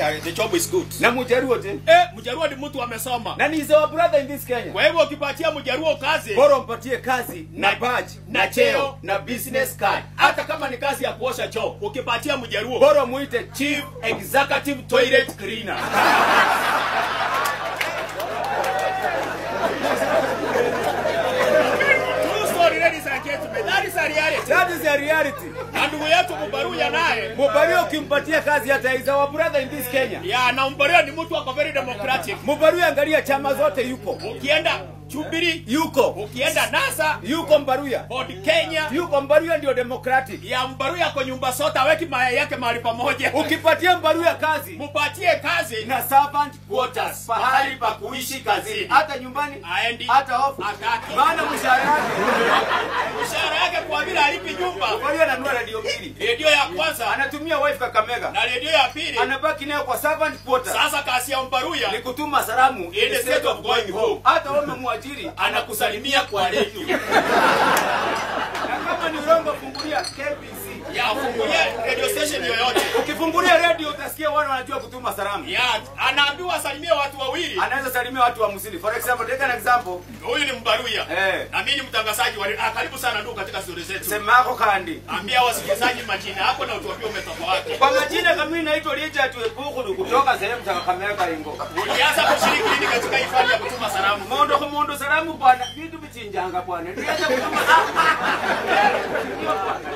yeah, the job is good. na Mjaruo je? Eh, Mjaruo ni mtu amesoma. na ni our brother in this Kenya Kwa hivyo ukipatia Mjaruo kazi bora mpatie kazi na Na- badge na cheo, na business card hata kama ni kazi ya kuosha choo, ukipatia Mjaruo bora muite chief executive toilet cleaner is a reality. Na ndugu yetu Mbaruya naye. Mubaruya ukimpatia kazi is our brother in this Kenya. Ya na Mubaruya ni mtu ako very democratic. Mubaruya angalia chama zote yuko Ukienda Jubilee, yuko. Ukienda NASA, yuko mbaruya. Ford Kenya, yuko mbaruya ndio democratic ya Mbaruya kwa nyumba sota, weki mayai yake mahali pamoja. ukipatia mbaruya kazi Mupatie kazi. na servant quarters pahali pa kuishi kazini. Hata nyumbani aendi. hata ofu ataki. maana mshahara yake Mshahara yake kwa vile alipi nyumba, kwa hiyo ananua radio mbili. Radio ya kwanza. Anatumia wife kakamega. Na radio ya pili. anabaki nayo kwa servant quarters. Sasa kazi ya Mbaruya. Ni kutuma salamu In the state of going home. hata wewe mwajiri anakusalimia kwa redio na kama ni urongo fungulia KBC ya afungulie radio station yoyote ukifungulia radio utasikia wale wanajua kutuma salamu ya anaambiwa salimie watu wawili. anaweza salimia watu wa msili for example take an example Huyu ni Mbaruya Eh. na mimi ni mtangazaji wa ah, karibu sana ndugu katika stori zetu. sema yako kandi Ambia wasikilizaji majina yako na utuambie umetoka wapi. kwa majina kamili naitwa Richard Wepukulu kutoka sehemu za Kakamega Ingo Ulianza kushiriki lini katika hifadhi ya kutuma salamu? mondo kwa mondo salamu bwana vitu vichinjanga bwana ndiacha kutuma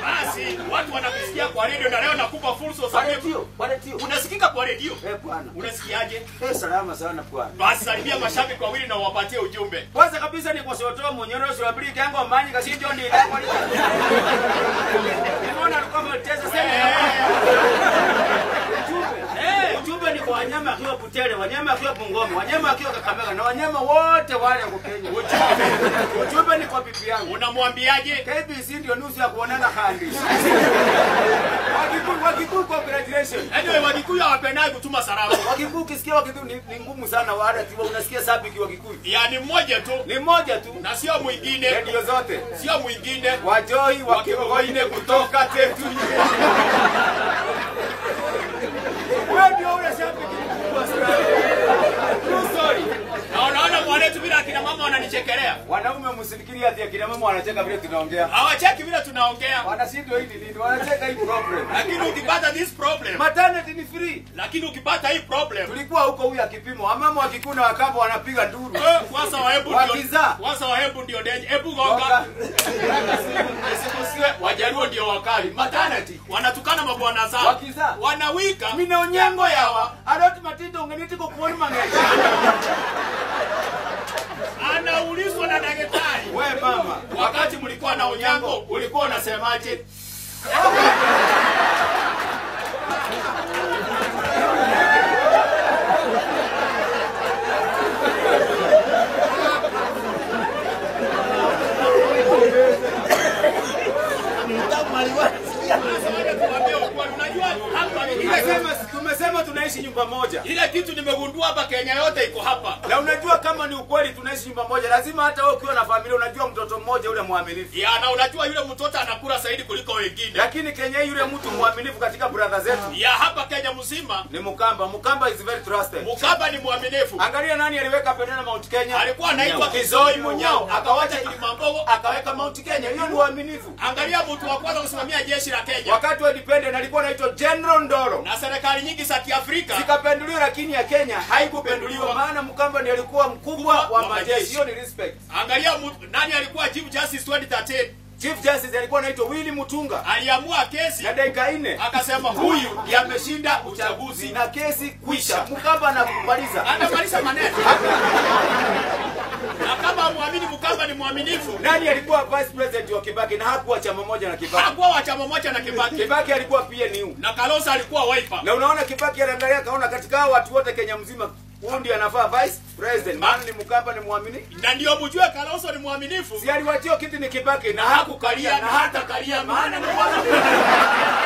Basi watu wanakusikia kwa redio na leo nakupa fursa sasa. redio kwa Unasikika kwa redio? eh bwana Unasikiaje? eh salama sana bwana Basi salimia mashabiki wawili na uwapatie ujumbe. kwanza kabisa ni kwa sotoa sio abiri kango amanyi ndio ndi ndako Unaona alikuwa ameteza sema Eh, ujumbe ni kwa wanyama akiwa Butere, wanyama akiwa Bungoma, wanyama akiwa Kakamega na wanyama wote wale wako Kenya. Ujumbe ni kwa bibi yangu. Unamwambiaje? KBC ndio nusu ya kuonana kandi. Wakikuyu, Wakikuyu congratulations. Anyway, Wakikuyu hawapendagi kutuma salamu. Wakikuyu ukisikia Wakikuyu ni, ni ngumu sana wale kiwa unasikia sabiki Wakikuyu. ni mmoja tu Ni mmoja tu. na sio mwingine, Ndio zote. sio mwingine. Wajoi wakigoine kutoka tetu. Wewe ndio ule shabiki mkubwa sana. True story. Na unaona mwanetu vile akina mama wananichekelea. Wanaume msifikiri ati akina mama wanacheka vile tunaongea. Hawacheki vile tunaongea. Wanashindwa hili nini? Wanacheka hii problem. Lakini ukipata this problem, Maternity ni free. lakini ukipata hii problem, Tulikuwa huko huyu akipimo. Wamama wakikuna wakapo wanapiga nduru. eh, kwanza wahebu ndio Wakizaa. kwanza wahebu ndio denje. Hebu Gonga. gonga. Wajaruo ndio wakali. Maternity wanatukana mabwana zao. Wakiza. Wanawika. Mimi na onyango yawa. Adoti matito ungeniti ko kuoni mang'eny. Anaulizwa na daktari. We mama. Wakati mlikuwa na unyango, ulikuwa unasemaje? Sasa waje tuwaambie ukweli. Unajua hapa ile Tumesema tumesema tunaishi nyumba moja. ile kitu nimegundua hapa Kenya yote iko hapa. Na unajua kama ni ukweli tunaishi nyumba moja, lazima hata wewe ukiwa na familia unajua mtoto mmoja yule mwaminifu. Ya, na unajua yule mtoto anakula zaidi kuliko wengine. Lakini Kenya yule mtu mwaminifu katika brother zetu Ya hapa Kenya mzima, ni Mukamba. Mukamba is very trusted. Mukamba ni mwaminifu. Angalia nani aliweka bendera Mount Kenya. Alikuwa anaitwa Kizoi Munyao, akawacha Kilimambogo, akaweka Mount Kenya. Hiyo ni uaminifu. Angalia mtu wa kwanza kusimamia jeshi la Kenya. Wakati wa independent alikuwa anaitwa General Ndoro. Na serikali nyingi za Kiafrika Zikapenduliwa lakini ya Kenya haikupenduliwa maana Mkamba ndiye alikuwa mkubwa wa majeshi. Hiyo ni respect. Angalia nani alikuwa Chief Justice 2013 Chief Justice alikuwa anaitwa Willy Mutunga. aliamua kesi Na dakika nne akasema huyu yameshinda uchaguzi na kesi kwisha. Mkamba anakubaliza. anamaliza maneno na kama muamini Mkamba ni mwaminifu Nani alikuwa vice president wa Kibaki na hakuwa chama moja na Kibaki? hakuwa wa chama moja na Kibaki Kibaki alikuwa PNU. na Kalonzo alikuwa Wiper Na unaona Kibaki anaangalia kaona katika watu wote Kenya mzima huyu ndiye anafaa vice president. Maana ni Mukamba ni muamini. na ndio mjue Kalonzo ni mwaminifu Si aliwachio kiti ni Kibaki na hakukalia na hata kalia maana ni mwana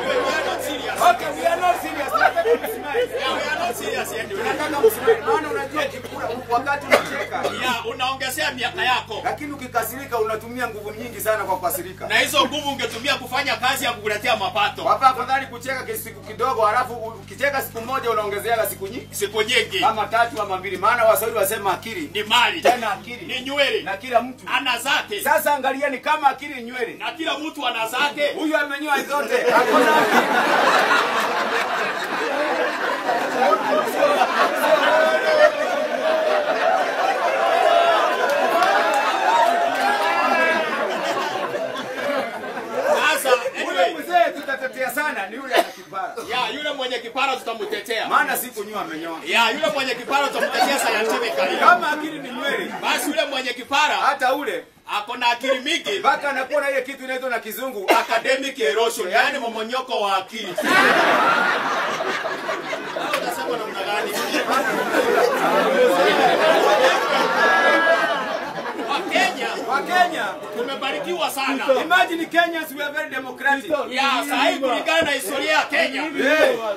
Okay, we are not serious. Yeah, we are not serious anyway. Nataka msimame, maana unajua ukikula wakati unacheka, Yeah, unaongezea miaka yako lakini ukikasirika unatumia nguvu nyingi sana kwa kukasirika. na hizo nguvu ungetumia kufanya kazi ya kukuletea mapato Wapa afadhali kucheka siku kidogo, halafu ukicheka siku moja unaongezeaka siku nyingi siku nyingi. ama tatu ama mbili, maana Waswahili wasema akili Ni mali tena akili ni nywele, na kila mtu. ana zake Sasa angalia, ni kama akili ni nywele, na kila mtu ana zake. huyu amenyoa zote, hakuna akili. Sasa Yule anyway, mzee tutatetea sana ni yule ana kipara, ya yule mwenye kipara Maana maana sikunyoa amenyoa. Ya yule mwenye kipara tutamtetea scientifically. Kama akili ni nywele, Basi yule mwenye kipara hata ule ako na akili mingi, mpaka anakuwa na ile kitu inaitwa na kizungu academic erosion, yani momonyoko wa akili. Utasema namna gani? Wakenya wa Kenya. tumebarikiwa sana. Imagine Kenyans we are very democratic. Ya sasa kulingana na historia ya Kenya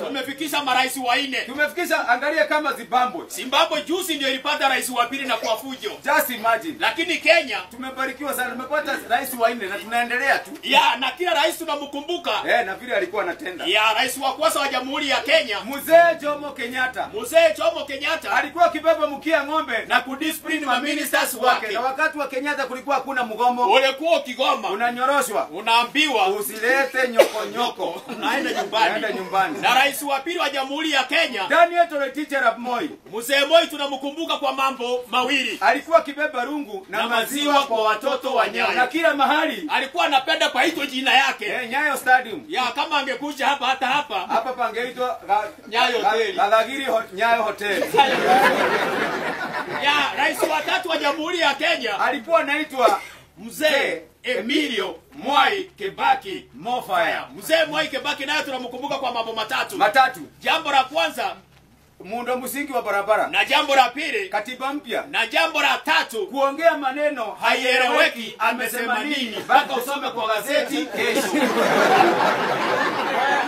tumefikisha marais wanne. Tumefikisha, angalia kama Zimbabwe. Zimbabwe juzi ndio ilipata rais wa pili na kwa fujo, Just imagine. lakini Kenya Tumebarikiwa sana, tumepata rais wa nne na tunaendelea tu. ya na kila rais tunamkumbuka. Eh, na vile alikuwa anatenda. Ya rais wa kwanza wa jamhuri ya Kenya Mzee Jomo Kenyatta mzee Jomo Kenyatta alikuwa akibeba mkia ng'ombe na kudiscipline ma ministers wake. na wakati wa Kenyatta kulikuwa hakuna mgomo, Ulikuwa ukigoma. Unanyoroshwa, unaambiwa. Usilete nyoko nyoko, unaenda nyumbani. naenda nyumbani. Na rais wa pili wa jamhuri ya Kenya. Daniel Toroitich arap Moi. Mzee Moi tunamkumbuka kwa mambo mawili. alikuwa akibeba rungu na, Na maziwa maziwa kwa watoto wa Nyayo. na kila mahali. Alikuwa anapenda paitwe jina yake. Eh, Nyayo Stadium. Ya kama angekuja hapa hata hapa. Hapa pangeitwa Nyayo Hotel. Galagiri Nyayo Hotel. ya rais wa jamhuri ya Kenya Alikuwa anaitwa mzee Emilio Mwai Kibaki Mofaya Mzee Mwai Kibaki naye tunamkumbuka kwa mambo matatu. matatu, Jambo la kwanza muundo msingi wa barabara, na jambo la pili katiba mpya, na jambo la tatu kuongea maneno haieleweki amesema nini. Mpaka usome kwa gazeti kesho.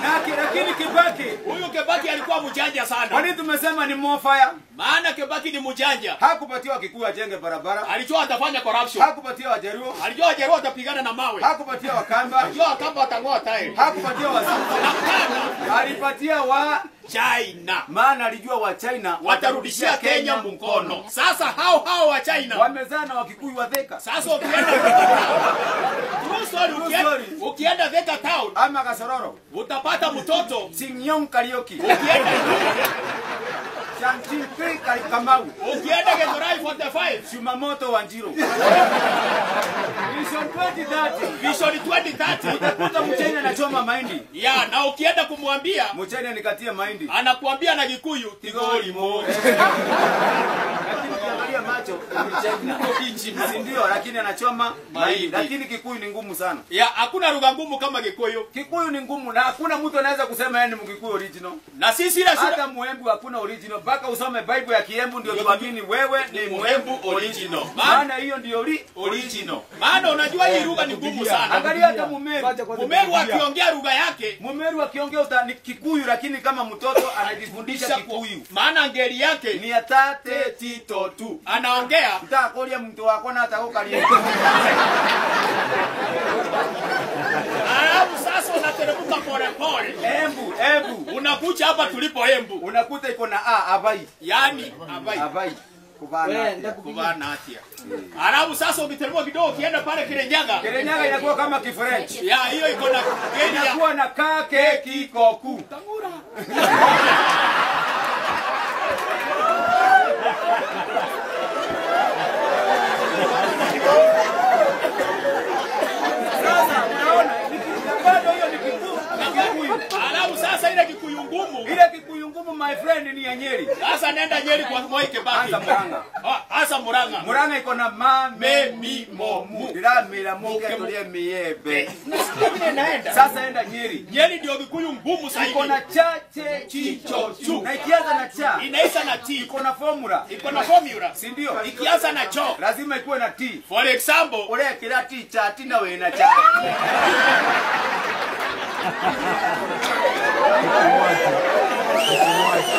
na ki- lakini Kibaki, Huyu Kibaki alikuwa mjanja kwa sana, nini tumesema ni Mofaya? maana Kibaki ni mjanja. Hakupatiwa Wakikuyu ajenge barabara, Alijua atafanya corruption, hakupatiwa Wajaruo, alijua Wajaruo watapigana na mawe, hakupatiwa Wakamba, alijua Wakamba watang'oa tairi. Hakupatiwa wasi. Alipatia wa China. Maana alijua wa China watarudishia Kenya mkono. Sasa hao hao wa China. Wamezaa na Wakikuyu wa Thika sasa ukienda, ukienda Thika town. Ama Kasororo, utapata mtoto. Sing'yong Karaoke, ukienda Chanchimpi Kamau, ukienda Githurai 45 Shumamoto Wanjiru. Vision 2030 Vision 2030 utakuta Mchenya anachoma mahindi, ya na ukienda kumwambia Mchenya nikatie mahindi, anakuambia na Gikuyu tigori moja lakini ukiangalia macho ni Mchina, ndio? Lakini anachoma mahindi, lakini Kikuyu ni ngumu sana. ya hakuna lugha ngumu kama Kikuyu. Kikuyu ni ngumu na hakuna mtu anaweza kusema yeye ni Mkikuyu original. na sisi Hata Muembu hakuna original, mpaka usome Bible ya Kiembu ndio tuamini wewe ni Muembu Muembu original. maana hiyo ndio li original. maana unajua hii lugha ni ngumu sana. Angalia hata Mumeru. Mumeru akiongea lugha yake Mumeru akiongea uta ni Kikuyu, lakini kama mtoto anajifundisha Kikuyu. maana ngeli yake ni atate tito tu. Anaongea. Utakolia mtu wako na atakokalia alafu sasa unateremka polepole embu embu unakuja hapa tulipo Embu. Unakuta iko na a abai. Yani abai. Abai. Kubana kubana hatia alafu sasa ukiteremka kidogo ukienda pale Kirenyaga. Kirenyaga inakuwa kama Kifrench ya hiyo iko na ya inakuwa na kake kikoku Sasa unaona ni- bado hiyo ni Kikuyu ni Kikuyu. alafu sasa ile Kikuyu ngumu Ile Kikuyu ngumu my Nyeri. sasa nenda Nyeri kwa Moi Kibaki Anza Murang'a. Anza Murang'a Murang'a iko na ma Me, mi, mo, mu. Ndiramira muke tulie naenda Sasa enda Nyeri. Nyeri ndio Kikuyu ngumu zaidi Iko na chache chicho chu. Na ikianza na cha inaisha na ti. iko na formula. iko na formula Si ndio? ikianza na cho Lazima ikuwe na ti. for example Ule kila ti cha ti na wewe na cha.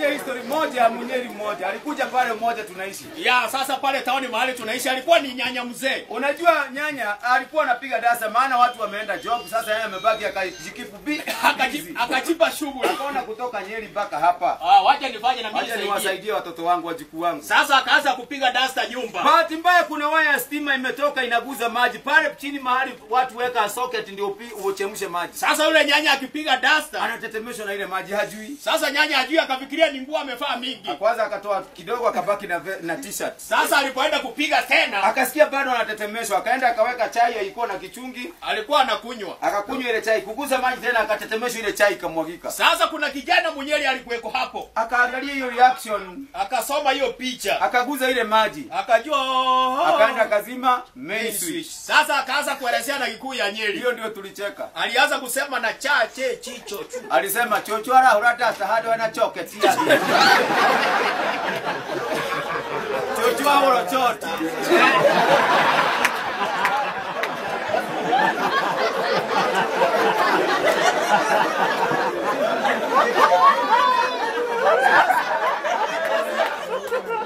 Yeah. Mmoja. Alikuja pale mmoja tunaishi. Ya sasa pale taoni mahali tunaishi alikuwa ni nyanya mzee. Unajua nyanya alikuwa anapiga dasa maana watu wameenda job sasa yeye amebaki akajikipu bi Akaji- akajipa shughuli. Akaona kutoka nyeri mpaka hapa. Ah, wacha nifanye na mimi nisaidie. niwasaidie. watoto wangu wajukuu wangu. Sasa akaanza kupiga dasta nyumba. Bahati mbaya kuna waya stima imetoka inaguza maji. Pale chini mahali watu weka socket ndio uchemshe maji. Sasa yule nyanya akipiga dasta anatetemeshwa na ile maji hajui. sasa nyanya hajui akafikiria ni nguo amevaa mingi. Kwanza akatoa kidogo akabaki na, na t-shirt. Sasa alipoenda kupiga tena akasikia bado anatetemeshwa. Akaenda akaweka chai ilikuwa na kichungi. alikuwa anakunywa. Akakunywa ile chai kuguza maji tena akatetemeshwa ile chai ikamwagika. Sasa kuna kijana mwenyeli alikuweko hapo. Akaangalia hiyo reaction. Akasoma hiyo picha. Akaguza ile maji. Akajua akaenda kazima main switch. sasa akaanza kuelezea na kikuu ya nyeri. Hiyo ndio tulicheka. Alianza kusema na chache chicho chu alisema chochora hurata sahado na choketia chochwa urochoti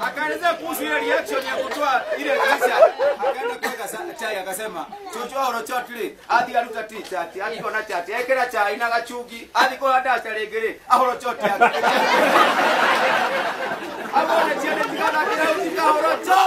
akaelezea kuhusu ile reaction ya kutoa ile t-shirt akaenda kuweka sa- chai akasema chochwaro chatli athi aruta ti chati atikona chati ekera chai na gachugi athikona ndaca ringiri ahoro choti agone ciene tigathakira utikahoro cho